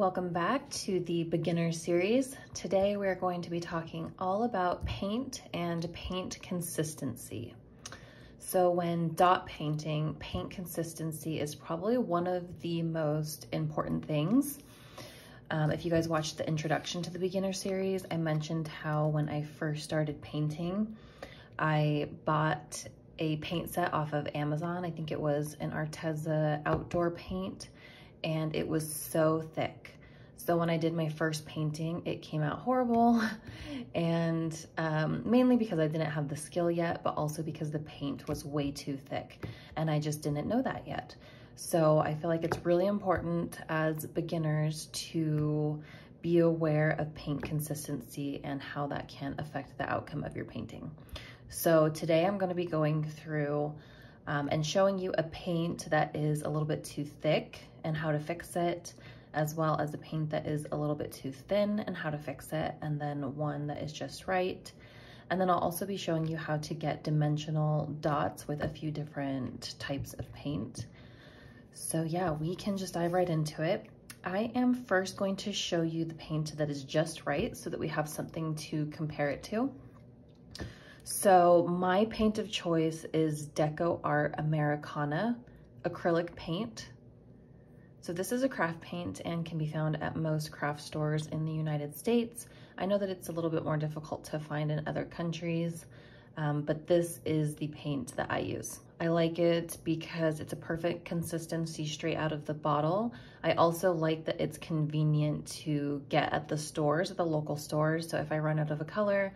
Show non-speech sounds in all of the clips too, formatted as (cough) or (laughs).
Welcome back to the beginner series. Today we're going to be talking all about paint and paint consistency. So when dot painting, paint consistency is probably one of the most important things. Um, if you guys watched the introduction to the beginner series, I mentioned how when I first started painting, I bought a paint set off of Amazon. I think it was an Arteza outdoor paint and it was so thick. So when I did my first painting, it came out horrible (laughs) and um, mainly because I didn't have the skill yet, but also because the paint was way too thick and I just didn't know that yet. So I feel like it's really important as beginners to be aware of paint consistency and how that can affect the outcome of your painting. So today I'm gonna be going through um, and showing you a paint that is a little bit too thick and how to fix it, as well as a paint that is a little bit too thin and how to fix it, and then one that is just right. And then I'll also be showing you how to get dimensional dots with a few different types of paint. So yeah, we can just dive right into it. I am first going to show you the paint that is just right so that we have something to compare it to. So my paint of choice is Deco Art Americana acrylic paint. So this is a craft paint and can be found at most craft stores in the United States. I know that it's a little bit more difficult to find in other countries, um, but this is the paint that I use. I like it because it's a perfect consistency straight out of the bottle. I also like that it's convenient to get at the stores, at the local stores. So if I run out of a color,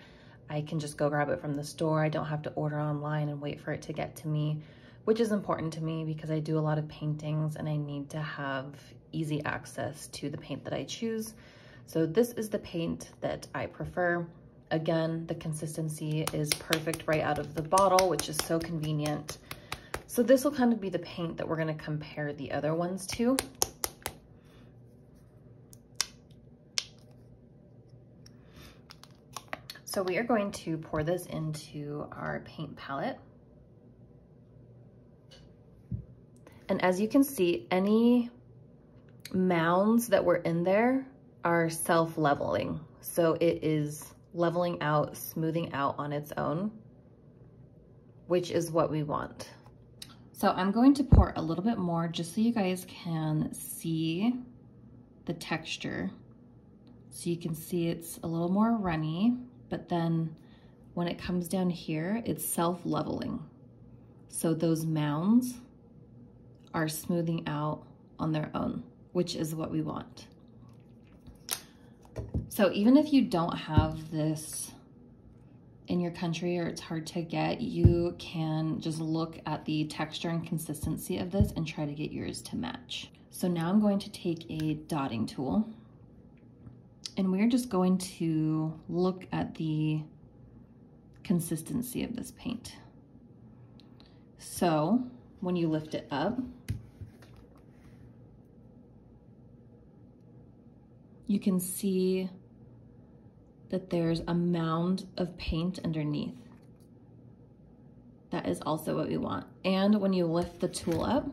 I can just go grab it from the store. I don't have to order online and wait for it to get to me, which is important to me because I do a lot of paintings and I need to have easy access to the paint that I choose. So this is the paint that I prefer. Again, the consistency is perfect right out of the bottle, which is so convenient. So this will kind of be the paint that we're gonna compare the other ones to. So we are going to pour this into our paint palette. And as you can see, any mounds that were in there are self-leveling. So it is leveling out, smoothing out on its own, which is what we want. So I'm going to pour a little bit more just so you guys can see the texture. So you can see it's a little more runny but then when it comes down here, it's self-leveling. So those mounds are smoothing out on their own, which is what we want. So even if you don't have this in your country or it's hard to get, you can just look at the texture and consistency of this and try to get yours to match. So now I'm going to take a dotting tool and we're just going to look at the consistency of this paint. So when you lift it up, you can see that there's a mound of paint underneath. That is also what we want. And when you lift the tool up,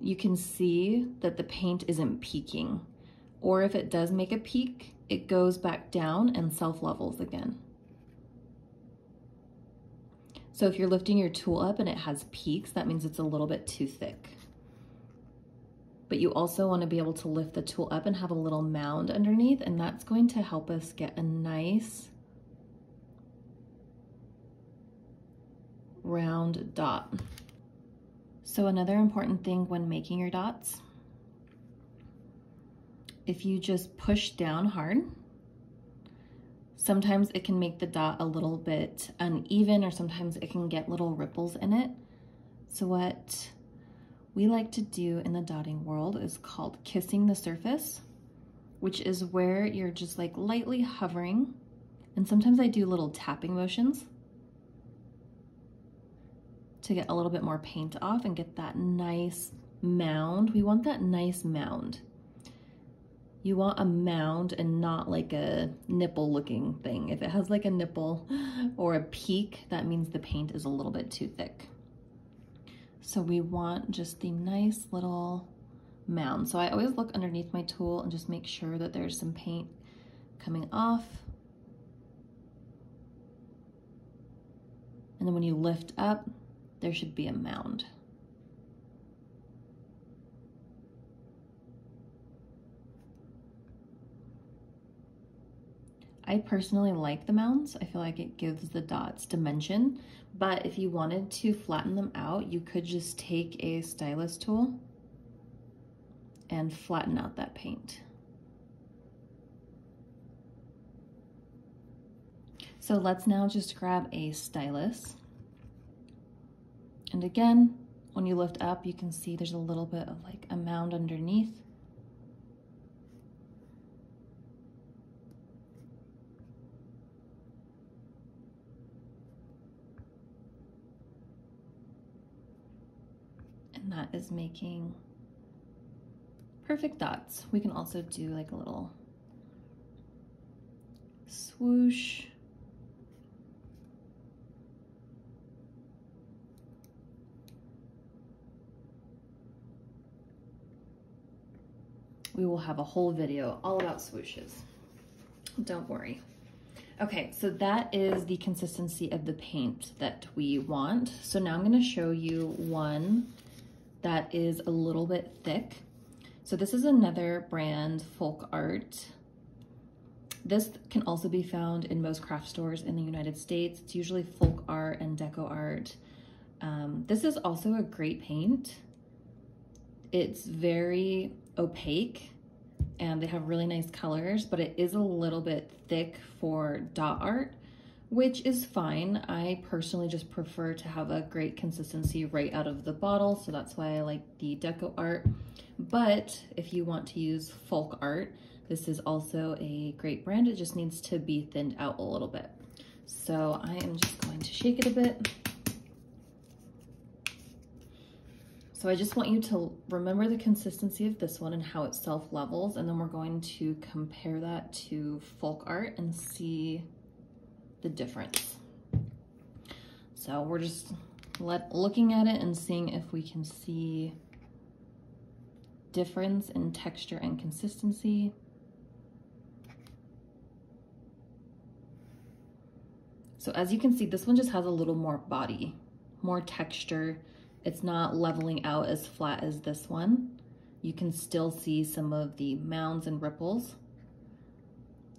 you can see that the paint isn't peaking or if it does make a peak, it goes back down and self-levels again. So if you're lifting your tool up and it has peaks, that means it's a little bit too thick. But you also wanna be able to lift the tool up and have a little mound underneath, and that's going to help us get a nice round dot. So another important thing when making your dots if you just push down hard, sometimes it can make the dot a little bit uneven or sometimes it can get little ripples in it. So what we like to do in the dotting world is called kissing the surface, which is where you're just like lightly hovering. And sometimes I do little tapping motions to get a little bit more paint off and get that nice mound. We want that nice mound. You want a mound and not like a nipple looking thing. If it has like a nipple (gasps) or a peak, that means the paint is a little bit too thick. So we want just the nice little mound. So I always look underneath my tool and just make sure that there's some paint coming off. And then when you lift up, there should be a mound. I personally like the mounds. I feel like it gives the dots dimension, but if you wanted to flatten them out, you could just take a stylus tool and flatten out that paint. So let's now just grab a stylus. And again, when you lift up, you can see there's a little bit of like a mound underneath. and that is making perfect dots. We can also do like a little swoosh. We will have a whole video all about swooshes. Don't worry. Okay, so that is the consistency of the paint that we want. So now I'm gonna show you one that is a little bit thick. So this is another brand, Folk Art. This can also be found in most craft stores in the United States. It's usually folk art and deco art. Um, this is also a great paint. It's very opaque and they have really nice colors, but it is a little bit thick for dot art which is fine. I personally just prefer to have a great consistency right out of the bottle, so that's why I like the Deco Art. But if you want to use Folk Art, this is also a great brand. It just needs to be thinned out a little bit. So I am just going to shake it a bit. So I just want you to remember the consistency of this one and how it self-levels, and then we're going to compare that to Folk Art and see the difference. So we're just let, looking at it and seeing if we can see difference in texture and consistency. So as you can see, this one just has a little more body, more texture. It's not leveling out as flat as this one. You can still see some of the mounds and ripples.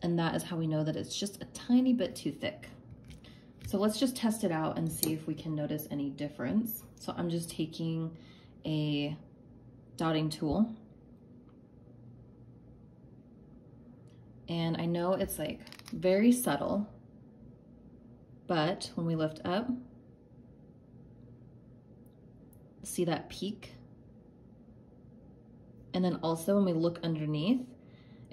And that is how we know that it's just a tiny bit too thick. So let's just test it out and see if we can notice any difference. So I'm just taking a dotting tool. And I know it's like very subtle, but when we lift up, see that peak? And then also when we look underneath,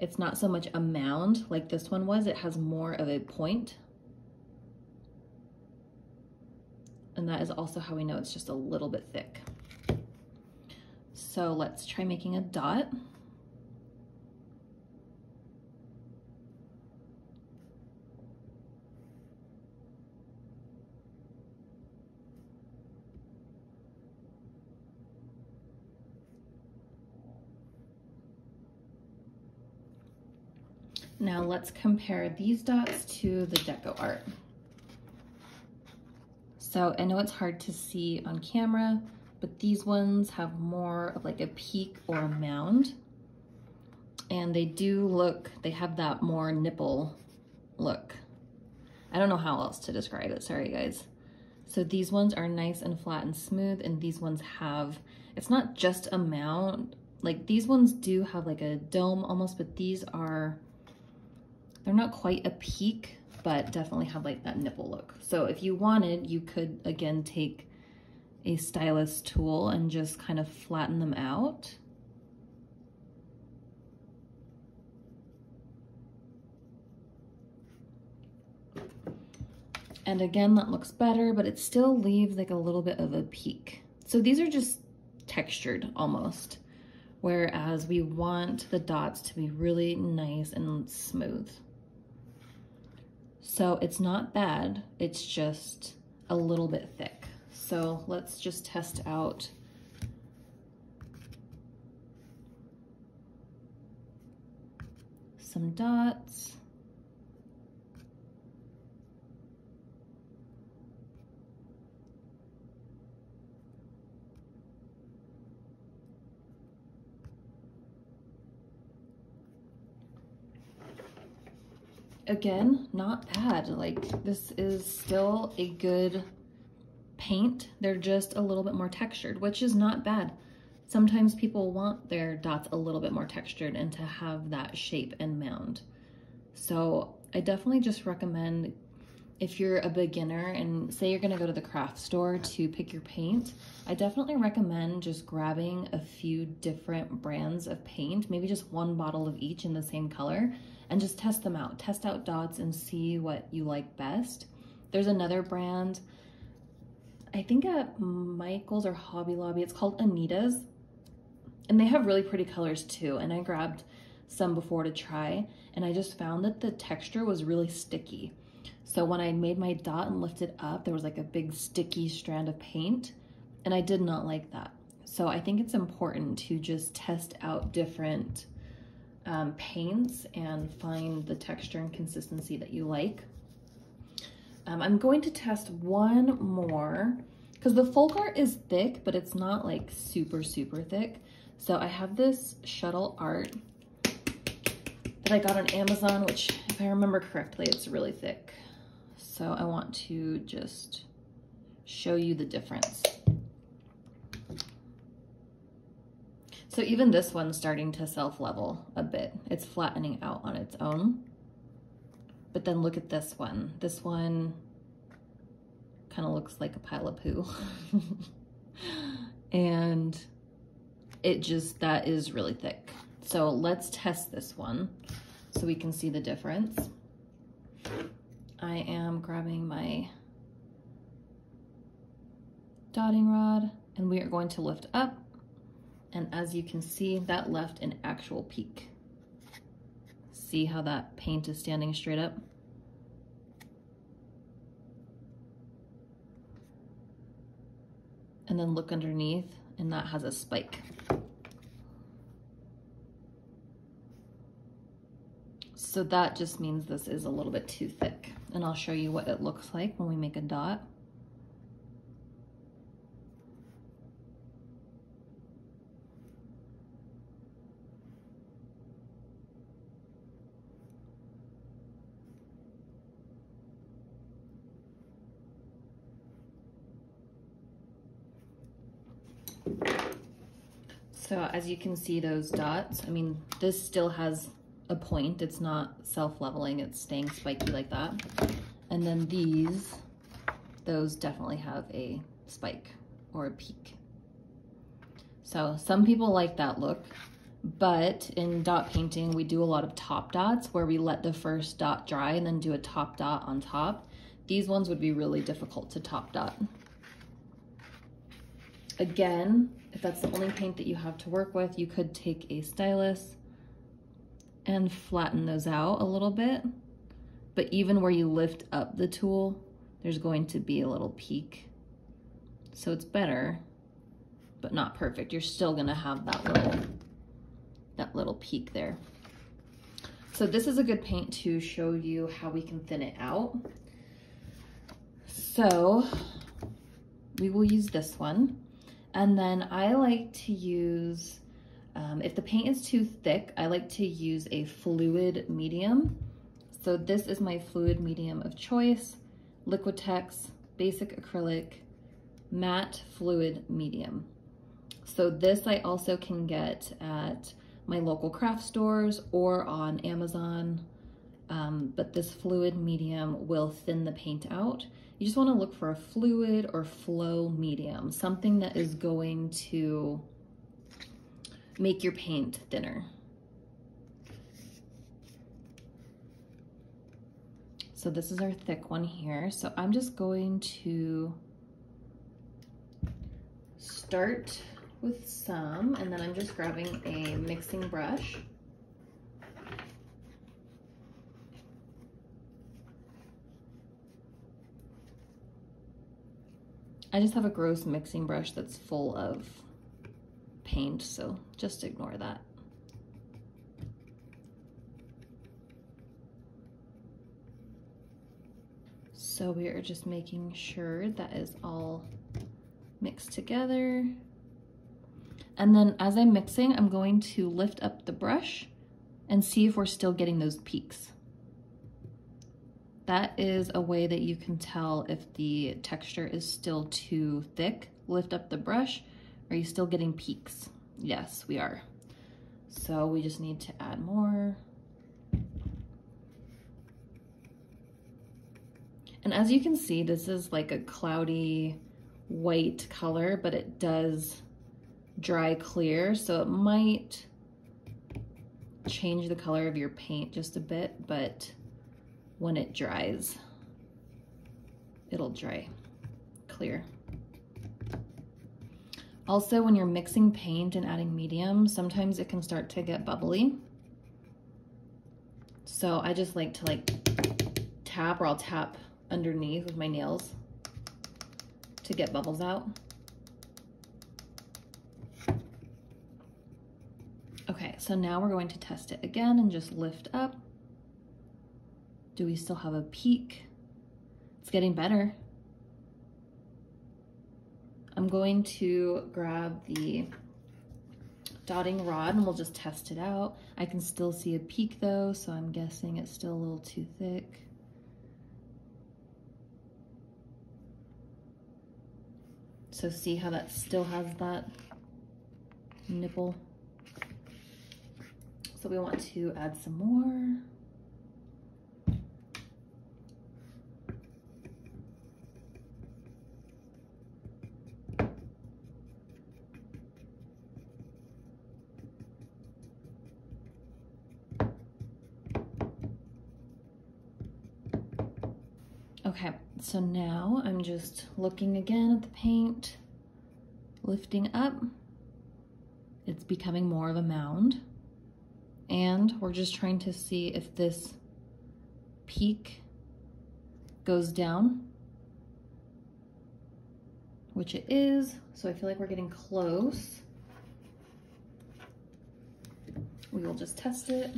it's not so much a mound like this one was, it has more of a point. And that is also how we know it's just a little bit thick. So let's try making a dot. Now let's compare these dots to the deco art. So I know it's hard to see on camera, but these ones have more of like a peak or a mound. And they do look, they have that more nipple look. I don't know how else to describe it, sorry guys. So these ones are nice and flat and smooth, and these ones have, it's not just a mound, like these ones do have like a dome almost, but these are they're not quite a peak, but definitely have like that nipple look. So if you wanted, you could again take a stylus tool and just kind of flatten them out. And again, that looks better, but it still leaves like a little bit of a peak. So these are just textured almost, whereas we want the dots to be really nice and smooth. So it's not bad, it's just a little bit thick. So let's just test out some dots. Again, not bad. Like this is still a good paint. They're just a little bit more textured, which is not bad. Sometimes people want their dots a little bit more textured and to have that shape and mound. So I definitely just recommend if you're a beginner and say you're gonna go to the craft store to pick your paint, I definitely recommend just grabbing a few different brands of paint, maybe just one bottle of each in the same color, and just test them out. Test out dots and see what you like best. There's another brand, I think at Michael's or Hobby Lobby, it's called Anita's. And they have really pretty colors too. And I grabbed some before to try and I just found that the texture was really sticky. So when I made my dot and lifted up, there was like a big sticky strand of paint and I did not like that. So I think it's important to just test out different um, paints and find the texture and consistency that you like. Um, I'm going to test one more because the folk art is thick, but it's not like super, super thick. So I have this shuttle art that I got on Amazon, which if I remember correctly, it's really thick. So I want to just show you the difference. So even this one's starting to self-level a bit. It's flattening out on its own. But then look at this one. This one kind of looks like a pile of poo. (laughs) and it just, that is really thick. So let's test this one so we can see the difference. I am grabbing my dotting rod and we are going to lift up. And as you can see, that left an actual peak. See how that paint is standing straight up? And then look underneath and that has a spike. So that just means this is a little bit too thick. And I'll show you what it looks like when we make a dot. So as you can see those dots, I mean, this still has a point. It's not self-leveling, it's staying spiky like that. And then these, those definitely have a spike or a peak. So some people like that look, but in dot painting, we do a lot of top dots where we let the first dot dry and then do a top dot on top. These ones would be really difficult to top dot. Again, if that's the only paint that you have to work with, you could take a stylus and flatten those out a little bit. But even where you lift up the tool, there's going to be a little peak. So it's better, but not perfect. You're still gonna have that little, that little peak there. So this is a good paint to show you how we can thin it out. So we will use this one. And then I like to use um, if the paint is too thick, I like to use a fluid medium. So this is my fluid medium of choice, Liquitex Basic Acrylic Matte Fluid Medium. So this I also can get at my local craft stores or on Amazon, um, but this fluid medium will thin the paint out. You just wanna look for a fluid or flow medium, something that is going to make your paint thinner. So this is our thick one here. So I'm just going to start with some and then I'm just grabbing a mixing brush. I just have a gross mixing brush that's full of paint, so just ignore that. So we are just making sure that is all mixed together. And then as I'm mixing, I'm going to lift up the brush and see if we're still getting those peaks. That is a way that you can tell if the texture is still too thick. Lift up the brush. Are you still getting peaks? Yes, we are. So we just need to add more. And as you can see, this is like a cloudy white color, but it does dry clear. So it might change the color of your paint just a bit, but when it dries, it'll dry clear. Also, when you're mixing paint and adding medium, sometimes it can start to get bubbly. So I just like to like tap or I'll tap underneath with my nails to get bubbles out. Okay, so now we're going to test it again and just lift up. Do we still have a peak? It's getting better. I'm going to grab the dotting rod and we'll just test it out. I can still see a peak though, so I'm guessing it's still a little too thick. So see how that still has that nipple. So we want to add some more. Okay, so now I'm just looking again at the paint, lifting up. It's becoming more of a mound. And we're just trying to see if this peak goes down, which it is. So I feel like we're getting close. We will just test it.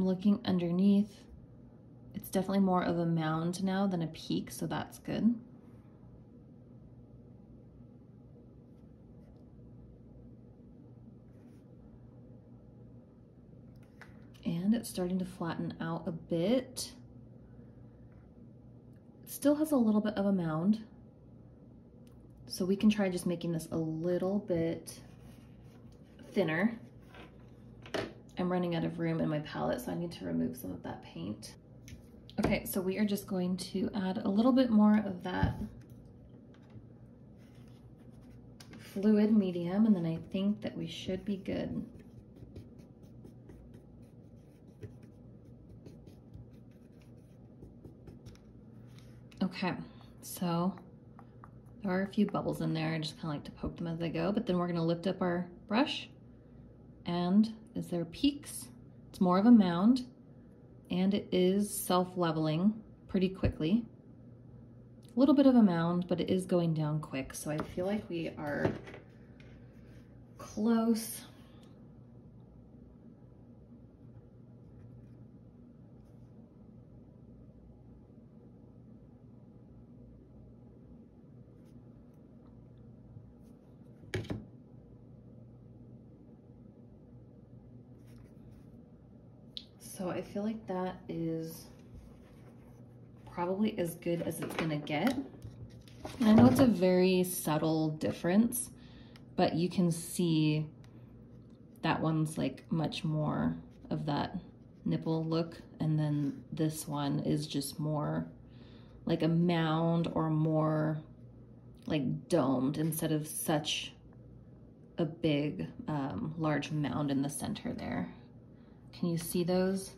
I'm looking underneath. It's definitely more of a mound now than a peak, so that's good. And it's starting to flatten out a bit. It still has a little bit of a mound. So we can try just making this a little bit thinner. I'm running out of room in my palette, so I need to remove some of that paint. Okay, so we are just going to add a little bit more of that fluid medium, and then I think that we should be good. Okay, so there are a few bubbles in there. I just kind of like to poke them as I go, but then we're gonna lift up our brush and is there peaks? It's more of a mound and it is self-leveling pretty quickly. A little bit of a mound, but it is going down quick. So I feel like we are close. So I feel like that is probably as good as it's gonna get. I know it's a very subtle difference, but you can see that one's like much more of that nipple look. And then this one is just more like a mound or more like domed instead of such a big, um, large mound in the center there. Can you see those?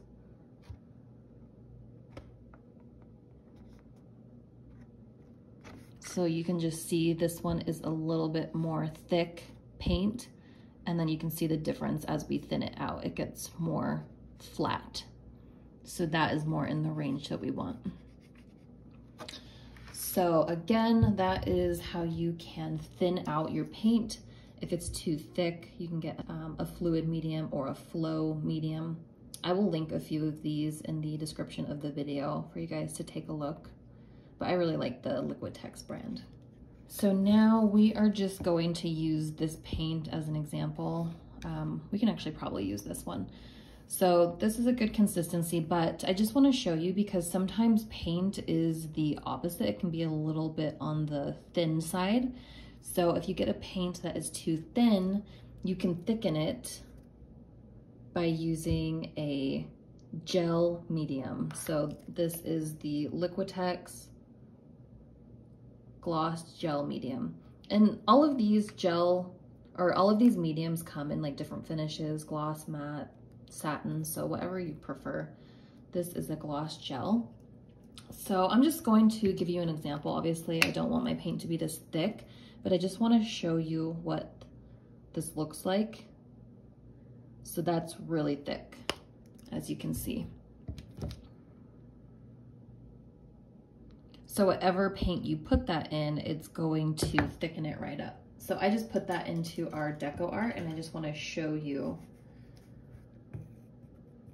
So you can just see this one is a little bit more thick paint and then you can see the difference as we thin it out. It gets more flat. So that is more in the range that we want. So again, that is how you can thin out your paint If it's too thick, you can get um, a fluid medium or a flow medium. I will link a few of these in the description of the video for you guys to take a look. But I really like the Liquitex brand. So now we are just going to use this paint as an example. Um, we can actually probably use this one. So this is a good consistency, but I just wanna show you because sometimes paint is the opposite. It can be a little bit on the thin side. So if you get a paint that is too thin, you can thicken it by using a gel medium. So this is the Liquitex Gloss Gel Medium. And all of these gel, or all of these mediums come in like different finishes, gloss, matte, satin, so whatever you prefer. This is a gloss gel. So I'm just going to give you an example. Obviously, I don't want my paint to be this thick, but I just want to show you what this looks like. So that's really thick, as you can see. So whatever paint you put that in, it's going to thicken it right up. So I just put that into our deco art and I just want to show you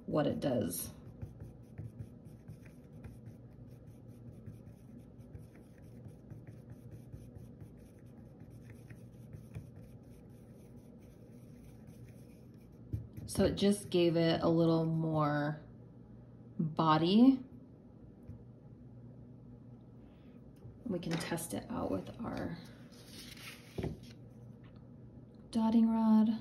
what it does. So it just gave it a little more body. We can test it out with our dotting rod.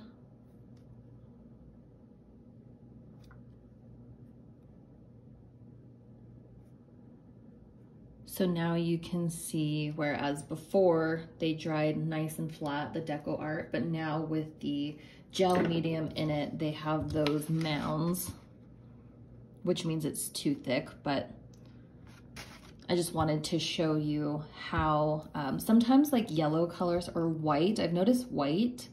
So now you can see, whereas before they dried nice and flat, the deco art, but now with the gel medium in it, they have those mounds, which means it's too thick, but I just wanted to show you how um, sometimes like yellow colors or white, I've noticed white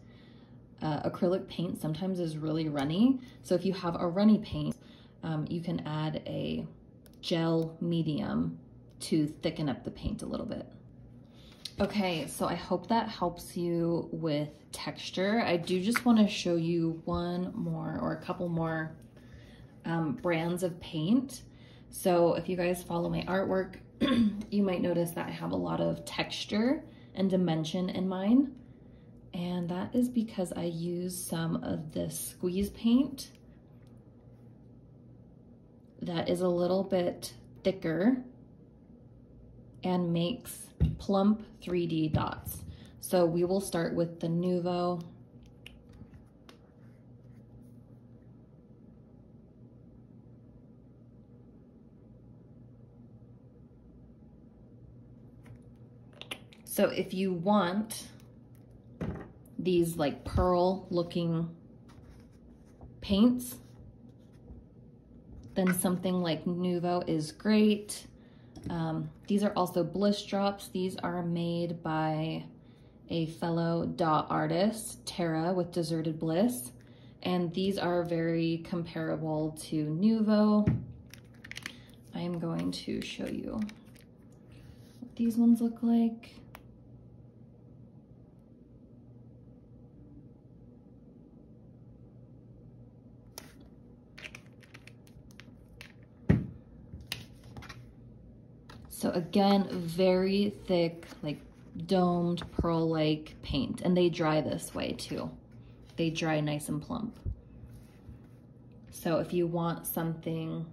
uh, acrylic paint sometimes is really runny. So if you have a runny paint, um, you can add a gel medium to thicken up the paint a little bit. Okay, so I hope that helps you with texture. I do just want to show you one more or a couple more um, brands of paint. So if you guys follow my artwork, (clears throat) you might notice that I have a lot of texture and dimension in mine. And that is because I use some of this squeeze paint that is a little bit thicker and makes plump 3D dots. So we will start with the Nuvo. So if you want these like pearl looking paints, then something like Nuvo is great. Um, these are also bliss drops. These are made by a fellow dot artist, Tara with Deserted Bliss. And these are very comparable to Nuvo. I am going to show you what these ones look like. So again, very thick, like domed pearl-like paint. And they dry this way too. They dry nice and plump. So if you want something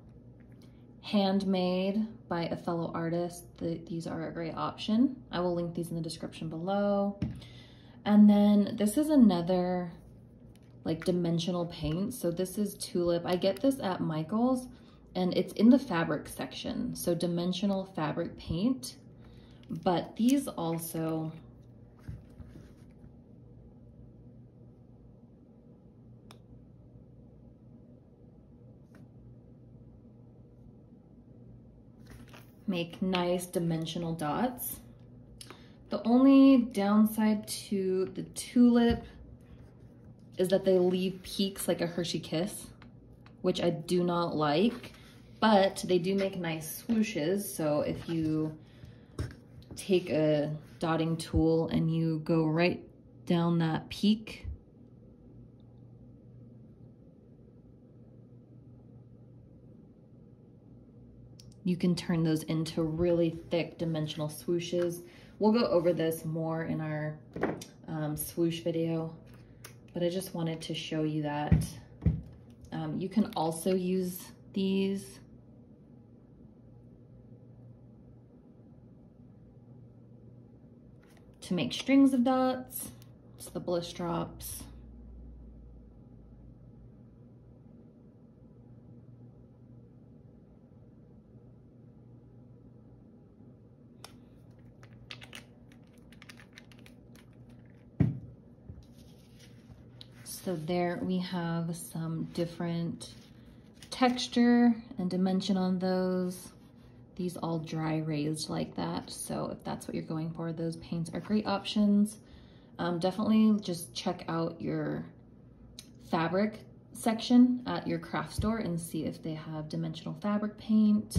handmade by a fellow artist, the, these are a great option. I will link these in the description below. And then this is another like dimensional paint. So this is Tulip. I get this at Michael's and it's in the fabric section. So dimensional fabric paint, but these also make nice dimensional dots. The only downside to the tulip is that they leave peaks like a Hershey Kiss, which I do not like but they do make nice swooshes. So if you take a dotting tool and you go right down that peak. You can turn those into really thick dimensional swooshes. We'll go over this more in our um, swoosh video, but I just wanted to show you that um, you can also use these to make strings of dots. It's the bliss drops. So there we have some different texture and dimension on those. These all dry raised like that. So if that's what you're going for, those paints are great options. Um, definitely just check out your fabric section at your craft store and see if they have dimensional fabric paint.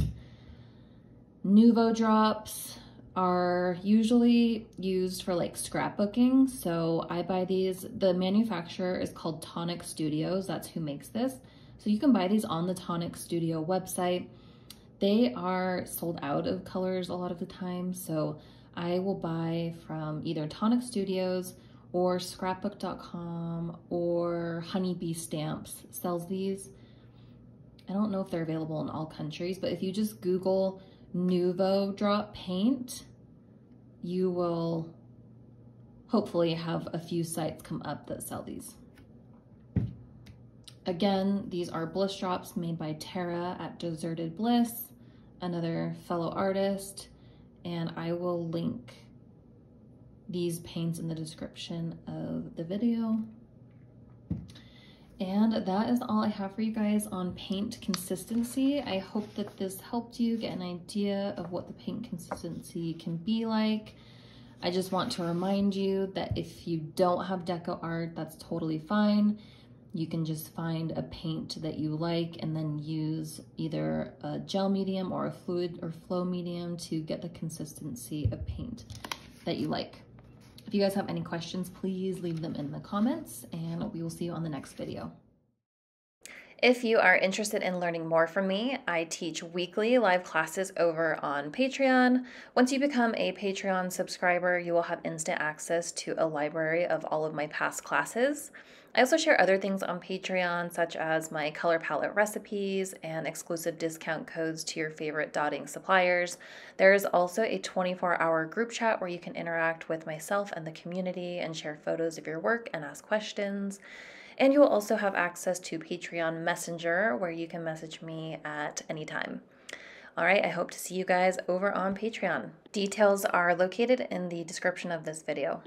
Nuvo drops are usually used for like scrapbooking. So I buy these, the manufacturer is called Tonic Studios. That's who makes this. So you can buy these on the Tonic Studio website. They are sold out of colors a lot of the time, so I will buy from either Tonic Studios or scrapbook.com or Honeybee Stamps sells these. I don't know if they're available in all countries, but if you just Google Nuvo Drop Paint, you will hopefully have a few sites come up that sell these. Again, these are bliss drops made by Tara at Deserted Bliss another fellow artist, and I will link these paints in the description of the video. And that is all I have for you guys on paint consistency. I hope that this helped you get an idea of what the paint consistency can be like. I just want to remind you that if you don't have deco art, that's totally fine you can just find a paint that you like and then use either a gel medium or a fluid or flow medium to get the consistency of paint that you like. If you guys have any questions, please leave them in the comments and we will see you on the next video. If you are interested in learning more from me, I teach weekly live classes over on Patreon. Once you become a Patreon subscriber, you will have instant access to a library of all of my past classes. I also share other things on Patreon, such as my color palette recipes and exclusive discount codes to your favorite dotting suppliers. There is also a 24 hour group chat where you can interact with myself and the community and share photos of your work and ask questions. And you will also have access to Patreon Messenger where you can message me at any time. All right, I hope to see you guys over on Patreon. Details are located in the description of this video.